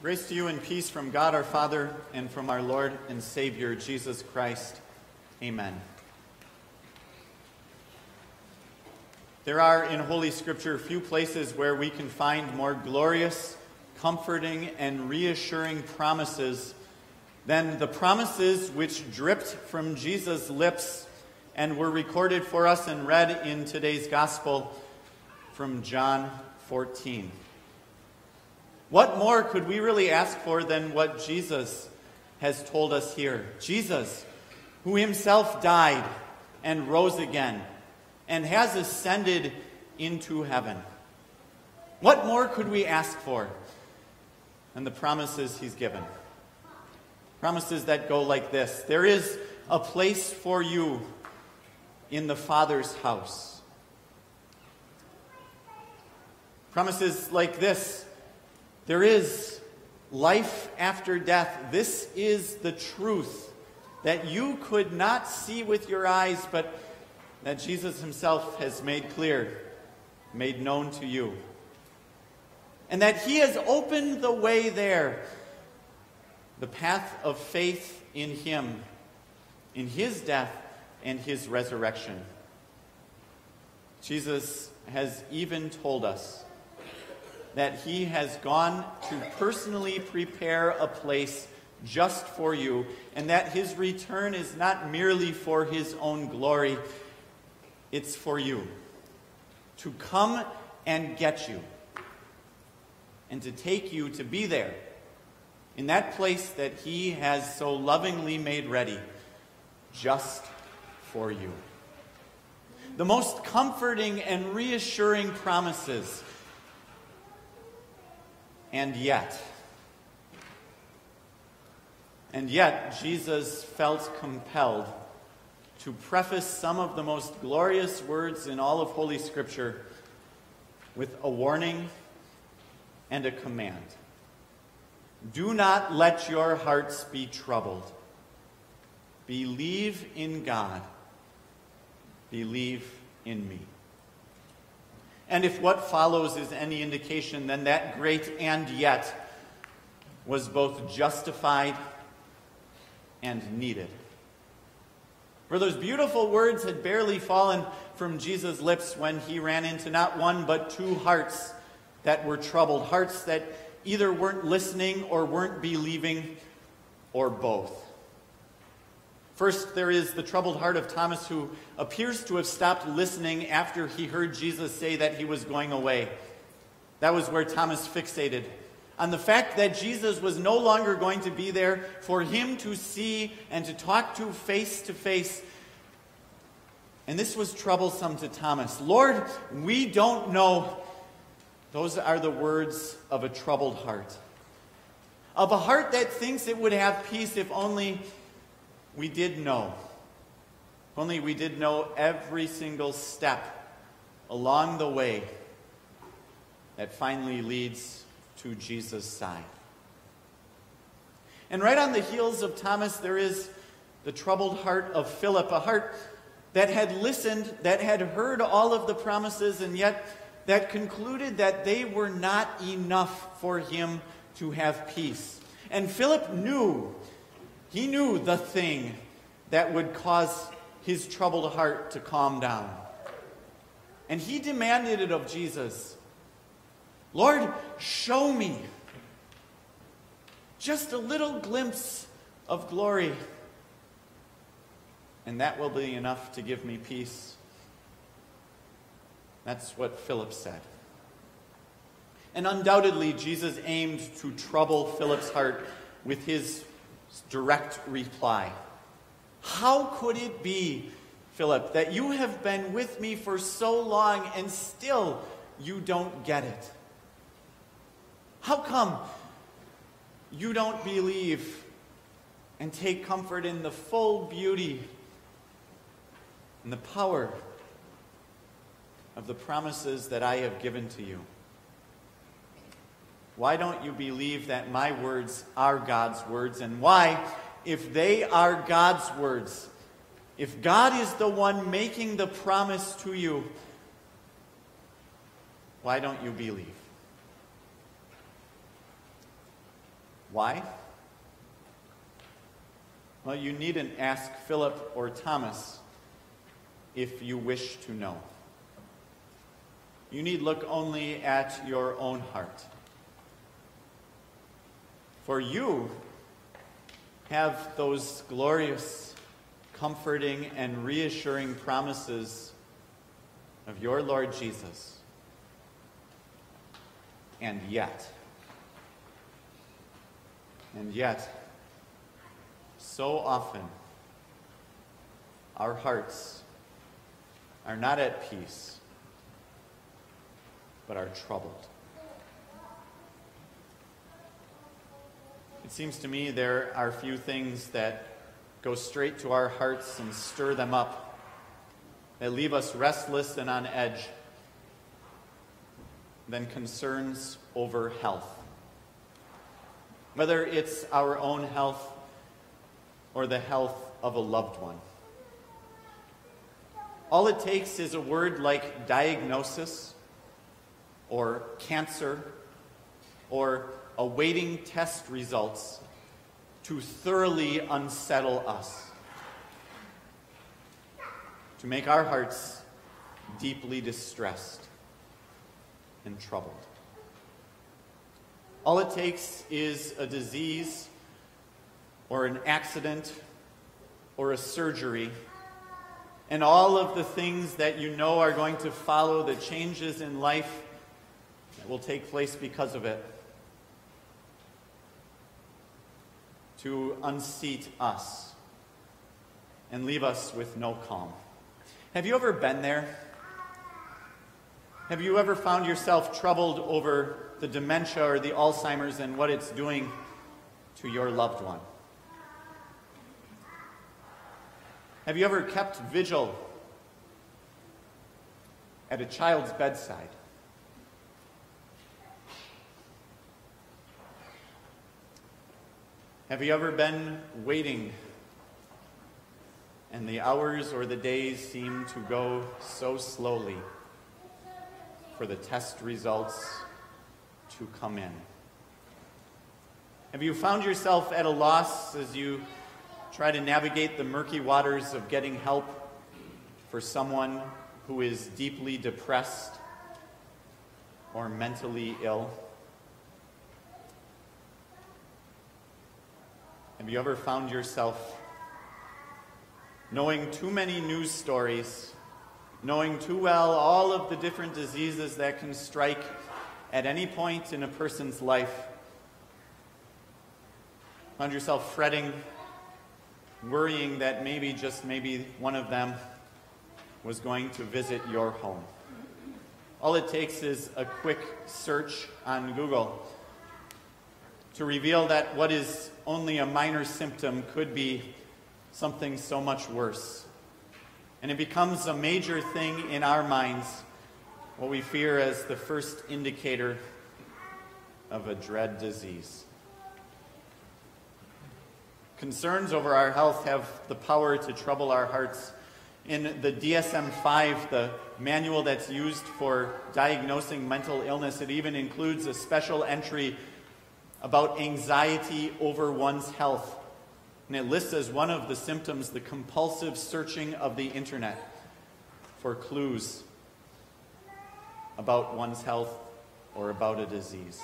Grace to you and peace from God our Father and from our Lord and Savior Jesus Christ. Amen. There are in Holy Scripture few places where we can find more glorious, comforting, and reassuring promises than the promises which dripped from Jesus' lips and were recorded for us and read in today's Gospel from John 14. What more could we really ask for than what Jesus has told us here? Jesus, who himself died and rose again and has ascended into heaven. What more could we ask for than the promises he's given? Promises that go like this There is a place for you in the Father's house. Promises like this there is life after death. This is the truth that you could not see with your eyes, but that Jesus himself has made clear, made known to you. And that he has opened the way there, the path of faith in him, in his death and his resurrection. Jesus has even told us that he has gone to personally prepare a place just for you, and that his return is not merely for his own glory, it's for you. To come and get you, and to take you to be there in that place that he has so lovingly made ready just for you. The most comforting and reassuring promises and yet, and yet, Jesus felt compelled to preface some of the most glorious words in all of Holy Scripture with a warning and a command. Do not let your hearts be troubled. Believe in God. Believe in me. And if what follows is any indication, then that great and yet was both justified and needed. For those beautiful words had barely fallen from Jesus' lips when he ran into not one but two hearts that were troubled, hearts that either weren't listening or weren't believing, or both. First, there is the troubled heart of Thomas who appears to have stopped listening after he heard Jesus say that he was going away. That was where Thomas fixated on the fact that Jesus was no longer going to be there for him to see and to talk to face to face. And this was troublesome to Thomas. Lord, we don't know. Those are the words of a troubled heart. Of a heart that thinks it would have peace if only we did know. Only we did know every single step along the way that finally leads to Jesus' side. And right on the heels of Thomas, there is the troubled heart of Philip, a heart that had listened, that had heard all of the promises, and yet that concluded that they were not enough for him to have peace. And Philip knew he knew the thing that would cause his troubled heart to calm down. And he demanded it of Jesus Lord, show me just a little glimpse of glory, and that will be enough to give me peace. That's what Philip said. And undoubtedly, Jesus aimed to trouble Philip's heart with his direct reply. How could it be, Philip, that you have been with me for so long and still you don't get it? How come you don't believe and take comfort in the full beauty and the power of the promises that I have given to you? Why don't you believe that my words are God's words? And why, if they are God's words, if God is the one making the promise to you, why don't you believe? Why? Well, you needn't ask Philip or Thomas if you wish to know. You need look only at your own heart. For you have those glorious, comforting, and reassuring promises of your Lord Jesus. And yet, and yet, so often, our hearts are not at peace, but are troubled. It seems to me there are few things that go straight to our hearts and stir them up, that leave us restless and on edge, than concerns over health. Whether it's our own health or the health of a loved one. All it takes is a word like diagnosis or cancer or awaiting test results to thoroughly unsettle us, to make our hearts deeply distressed and troubled. All it takes is a disease or an accident or a surgery and all of the things that you know are going to follow, the changes in life that will take place because of it, to unseat us and leave us with no calm. Have you ever been there? Have you ever found yourself troubled over the dementia or the Alzheimer's and what it's doing to your loved one? Have you ever kept vigil at a child's bedside? Have you ever been waiting and the hours or the days seem to go so slowly for the test results to come in? Have you found yourself at a loss as you try to navigate the murky waters of getting help for someone who is deeply depressed or mentally ill? Have you ever found yourself knowing too many news stories, knowing too well all of the different diseases that can strike at any point in a person's life? Found yourself fretting worrying that maybe, just maybe, one of them was going to visit your home. All it takes is a quick search on Google to reveal that what is only a minor symptom could be something so much worse. And it becomes a major thing in our minds, what we fear as the first indicator of a dread disease. Concerns over our health have the power to trouble our hearts. In the DSM 5, the manual that's used for diagnosing mental illness, it even includes a special entry about anxiety over one's health. And it lists as one of the symptoms the compulsive searching of the internet for clues about one's health or about a disease.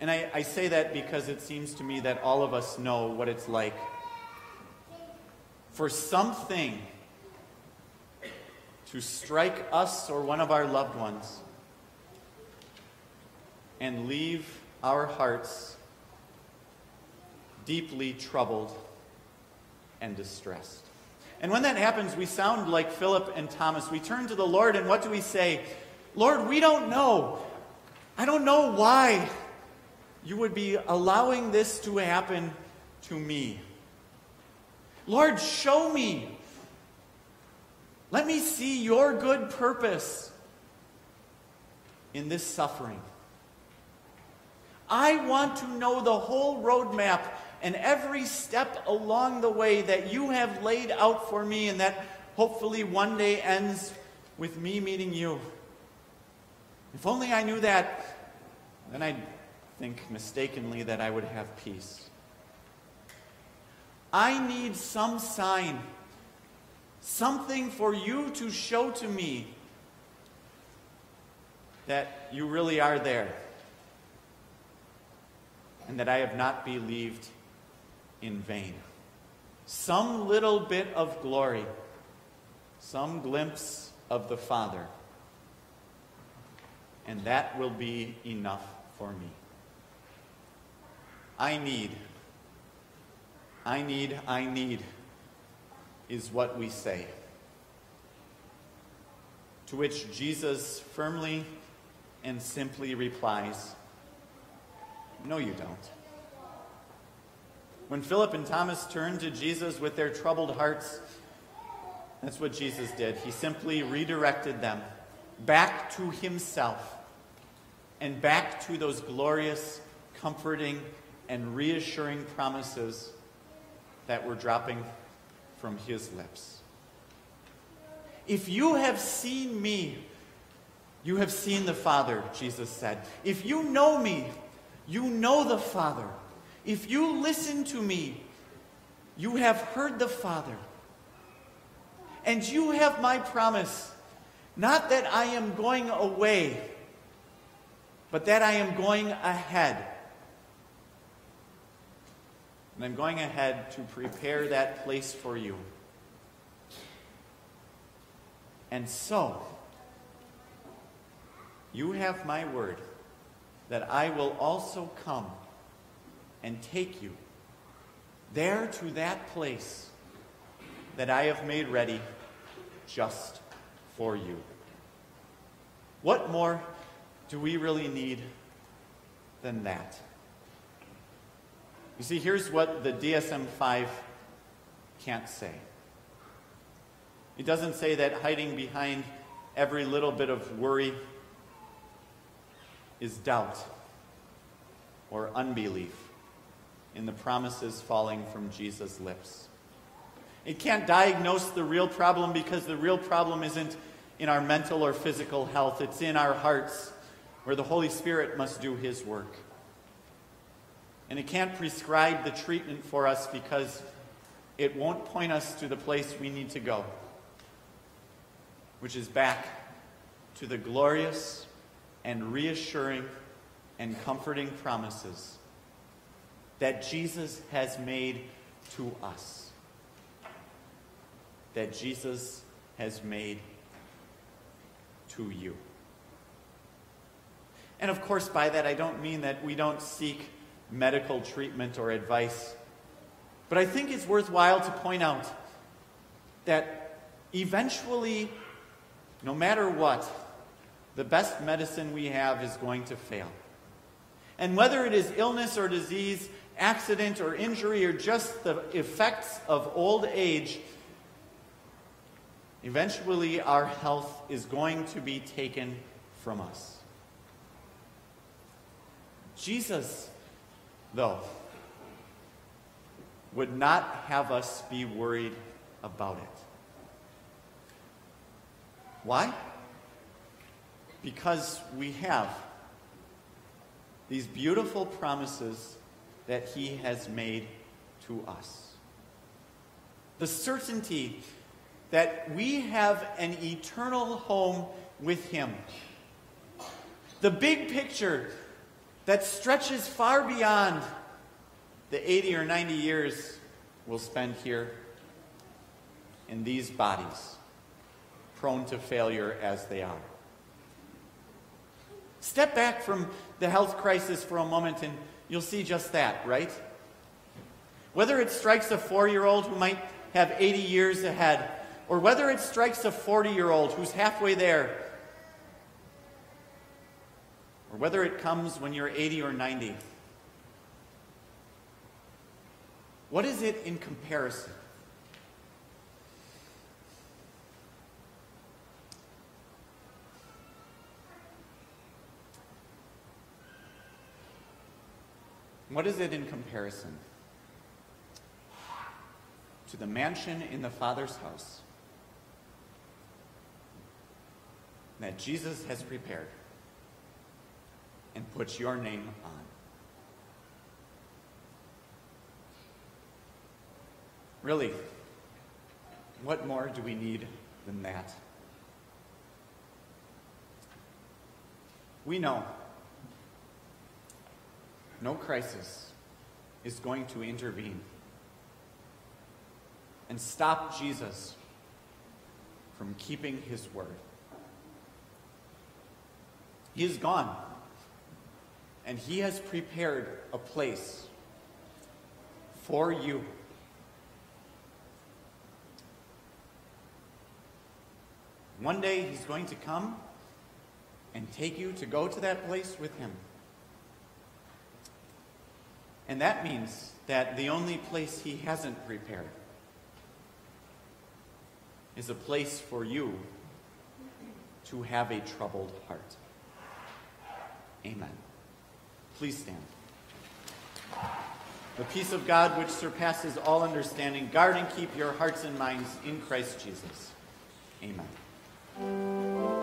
And I, I say that because it seems to me that all of us know what it's like for something to strike us or one of our loved ones and leave our hearts deeply troubled and distressed. And when that happens, we sound like Philip and Thomas. We turn to the Lord, and what do we say? Lord, we don't know. I don't know why you would be allowing this to happen to me. Lord, show me. Let me see your good purpose in this suffering. I want to know the whole roadmap and every step along the way that you have laid out for me, and that hopefully one day ends with me meeting you. If only I knew that, then I'd think mistakenly that I would have peace. I need some sign, something for you to show to me that you really are there and that I have not believed in vain. Some little bit of glory, some glimpse of the Father, and that will be enough for me. I need, I need, I need is what we say. To which Jesus firmly and simply replies, No, you don't. When Philip and Thomas turned to Jesus with their troubled hearts, that's what Jesus did. He simply redirected them back to himself and back to those glorious, comforting, and reassuring promises that were dropping from his lips. If you have seen me, you have seen the Father, Jesus said. If you know me, you know the Father. If you listen to me, you have heard the Father. And you have my promise, not that I am going away, but that I am going ahead. And I'm going ahead to prepare that place for you. And so, you have my word that I will also come and take you there to that place that I have made ready just for you. What more do we really need than that? You see, here's what the DSM 5 can't say. It doesn't say that hiding behind every little bit of worry is doubt or unbelief in the promises falling from Jesus' lips. It can't diagnose the real problem because the real problem isn't in our mental or physical health, it's in our hearts where the Holy Spirit must do His work. And it can't prescribe the treatment for us because it won't point us to the place we need to go, which is back to the glorious and reassuring and comforting promises that Jesus has made to us. That Jesus has made to you. And of course, by that, I don't mean that we don't seek medical treatment or advice. But I think it's worthwhile to point out that eventually, no matter what, the best medicine we have is going to fail. And whether it is illness or disease, accident or injury, or just the effects of old age, eventually our health is going to be taken from us. Jesus, though, would not have us be worried about it. Why? Because we have these beautiful promises that He has made to us. The certainty that we have an eternal home with Him. The big picture that stretches far beyond the 80 or 90 years we'll spend here in these bodies, prone to failure as they are. Step back from the health crisis for a moment and you'll see just that, right? Whether it strikes a four year old who might have 80 years ahead, or whether it strikes a 40 year old who's halfway there, or whether it comes when you're 80 or 90, what is it in comparison? What is it in comparison? To the mansion in the Father's house that Jesus has prepared and puts your name on. Really, what more do we need than that? We know no crisis is going to intervene and stop Jesus from keeping his word. He is gone, and he has prepared a place for you. One day he's going to come and take you to go to that place with him. And that means that the only place he hasn't prepared is a place for you to have a troubled heart. Amen. Please stand. The peace of God, which surpasses all understanding, guard and keep your hearts and minds in Christ Jesus. Amen.